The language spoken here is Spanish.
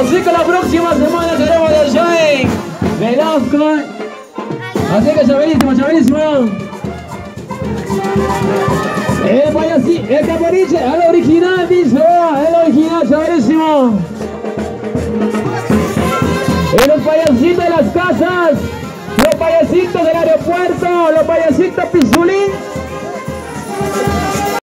Así que la próxima semana tenemos de Shine Velasco. ¿eh? Así que chéverísimo, chéverísimo. El payasito, el caporiche, el original, dice, el original, chéverísimo. Y los payasitos de las casas, los payasitos del aeropuerto, los payasitos Pizulín.